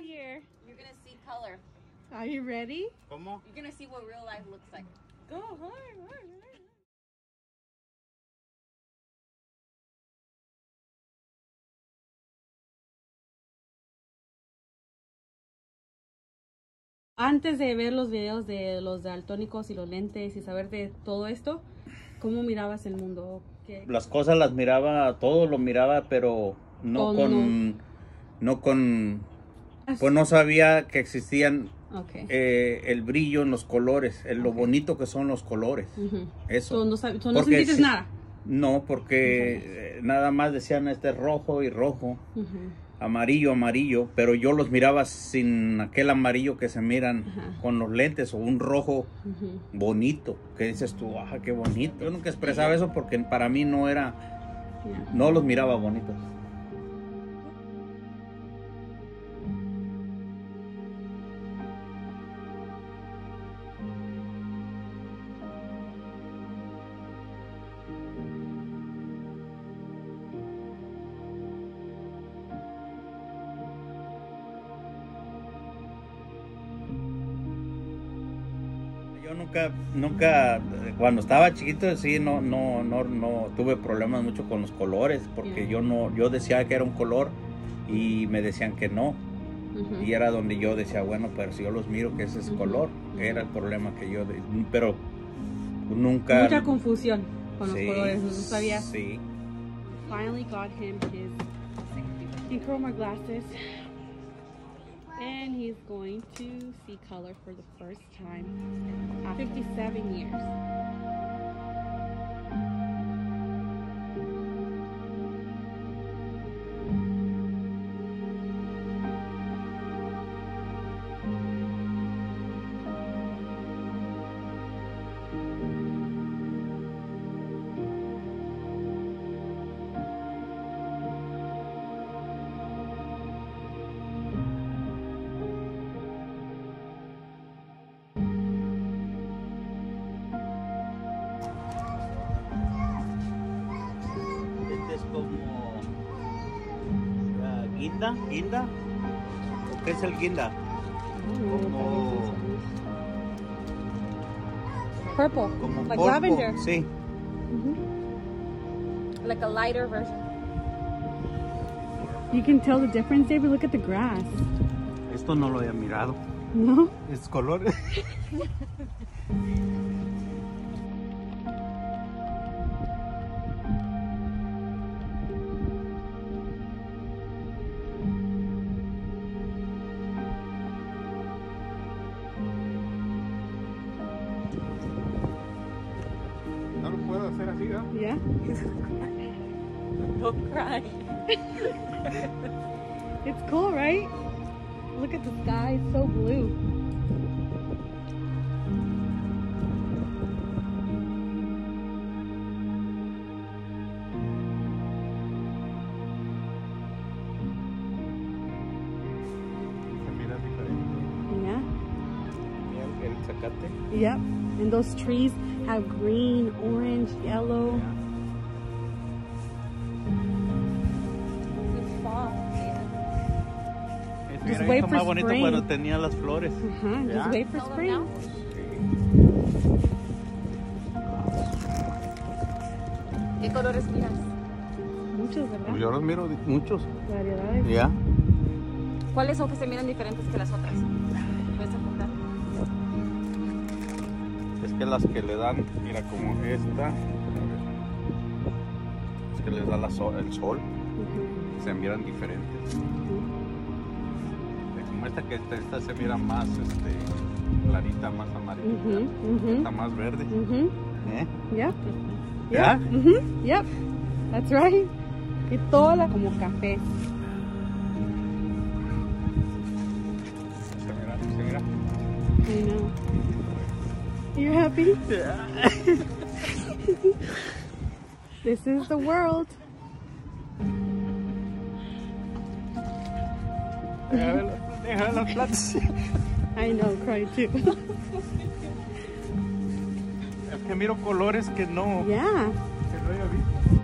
here. You're gonna see color. Are you ready? ¿Cómo? You're gonna see what real life looks like. Go hard, hard, hard. Antes de ver los videos de los daltónicos y los lentes y saber de todo esto, ¿cómo mirabas el mundo? ¿Qué- Las cosas las miraba, todo lo miraba, pero no con, no con, pues no sabía que existían eh, el brillo en los colores, en lo bonito que son los colores. Eso. So, no, no sentiste sí- nada. No, porque eh, nada más decían este es rojo y rojo, amarillo, amarillo, pero yo los miraba sin aquel amarillo que se miran Ajá. con los lentes o un rojo bonito, que dices tú, ah, qué bonito. Yo nunca expresaba eso porque para mí no era, no los miraba bonitos. Yo nunca, nunca, cuando estaba chiquito, sí, no, no, no, no tuve problemas mucho con los colores, porque yo no, yo decía que era un color y me decían que no, y era donde yo decía, bueno, pero si yo los miro que ese es color, era el problema que yo, de- pero nunca. Mucha confusión con los colores, no sabía. Sí. Finally got him his Chroma glasses. And he's going to see color for the first time after 57 years. Guinda, guinda. ¿O ¿Qué es el guinda? Como, Purple, como like polvo, lavender. Sí. Mm-hmm. Like a lighter version. You can tell the difference, David. Look at the grass. Esto no lo había mirado. No? Es color. Don't cry. It's cool, right? Look at the sky, it's so blue. Se mira diferente. Yeah. Mira el zacate. Yep. And those trees have green, orange, yellow. It's Just wait for más bonito spring. cuando tenía las flores. Just Yeah. wait for Tell them spring. now. ¿Qué colores miras? Muchos, Pues ¿verdad? yo los miro muchos. Variedades. Ya. ¿Cuáles son que se miran diferentes que las otras? Puedes apuntar. Es que las que le dan, mira como esta. Es que les da la sol- el sol. Se miran diferentes. Que esta, se mira más este, clarita, más amarilla. Ujú, Está ujú, más verde. ujú. ¿Eh? Yep. ¿Ya? Yep. Yep. That's right. Y toda como café. Se mira, se mira. I know. You happy? this is the world. Deja las plantas. I know, cry too. Es que miro colores que no, yeah. que no había visto.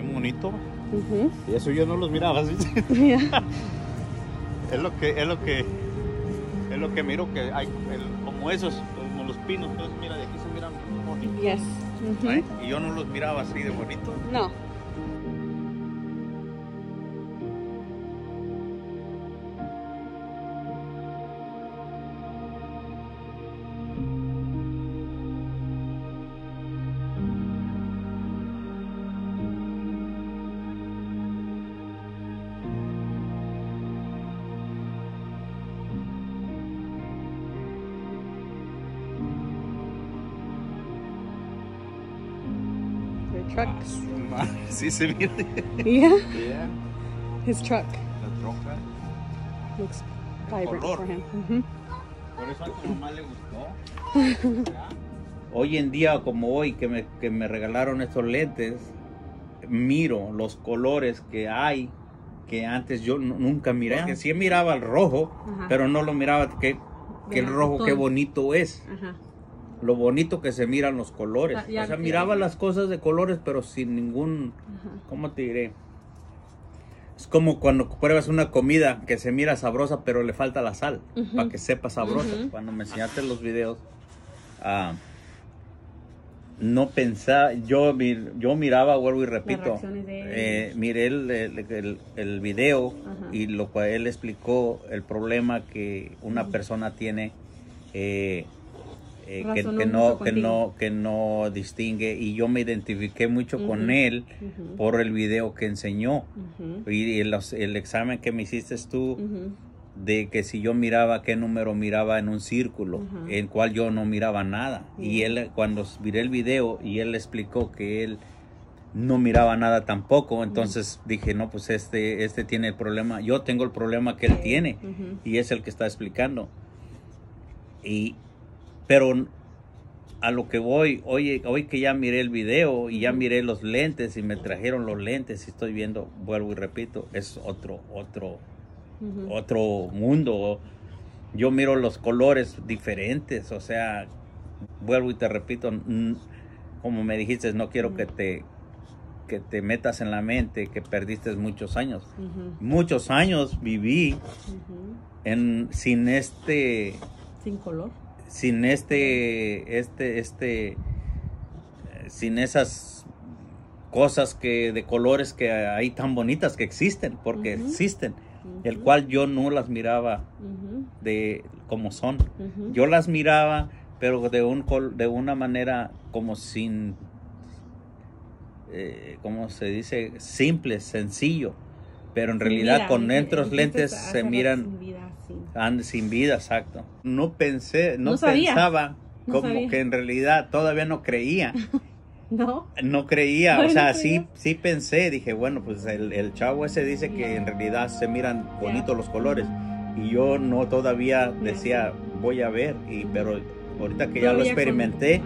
Bonito. Ujú. Y eso yo no los miraba así. Yeah. Es lo que, es lo que, es lo que miro que hay, el- como esos, como los pinos. Entonces, mira, de aquí se miran muy bonitos. Yes. ¿eh? Y yo no los miraba así de bonito. No. The truck. Ah, Sí se mira. Yeah. Yeah. His truck La troca. looks vibrant for him. Mhm. Por eso a tu mamá le gustó. Hoy en día, como hoy, que me, que me regalaron estos lentes, miro los colores que hay que antes yo nu- nunca miré. Que sí miraba el rojo, Ajá. pero no lo miraba que, que el rojo qué bonito es. Ajá. Lo bonito que se miran los colores. Ah, o sea, miraba las cosas de colores, pero sin ningún, Ajá. ¿cómo te diré? Es como cuando pruebas una comida que se mira sabrosa, pero le falta la sal, para que sepa sabrosa. Cuando me enseñaste los videos, ah, no pensaba, yo, mir- yo miraba, vuelvo y repito, eh, miré el, el, el- el video y lo cual él explicó el problema que una persona tiene eh, eh, que, no, que, no, que no distingue y yo me identifiqué mucho con él por el video que enseñó. Y el, el examen que me hiciste tú de que si yo miraba qué número miraba en un círculo, en cual yo no miraba nada. Y él, cuando miré el video y él explicó que él no miraba nada tampoco, entonces dije, no, pues este, este tiene el problema, yo tengo el problema que él tiene y es el que está explicando. Y, pero a lo que voy, oye, hoy que ya miré el video y ya miré los lentes y me trajeron los lentes y estoy viendo, vuelvo y repito, es otro, otro, otro mundo. Yo miro los colores diferentes, o sea, vuelvo y te repito, como me dijiste, no quiero que te que te metas en la mente que perdiste muchos años. Muchos años viví en sin este Sin color. Sin este este este sin esas cosas que de colores que hay tan bonitas que existen porque existen el cual yo no las miraba de como son. Yo las miraba pero de un col- de una manera como sin eh, como se dice simple sencillo pero en realidad Mira, con dijiste lentes hace se miran sin vida, sin- and- sin vida exacto. No pensé no, No pensaba No como sabía. que en realidad todavía no creía. ¿No? no creía, o no sea, sí, sí pensé, dije, bueno, pues el, el chavo ese dice que en realidad se miran bonitos los colores y yo no todavía decía, voy a ver, y pero ahorita que ya lo experimenté,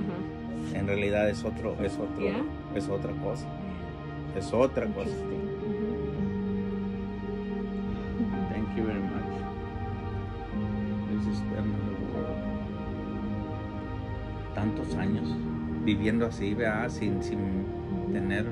en realidad es otro, es otro, es otra cosa, es otra cosa. Thank you very much. Tantos años viviendo así, ¿verdad? Sin, sin tener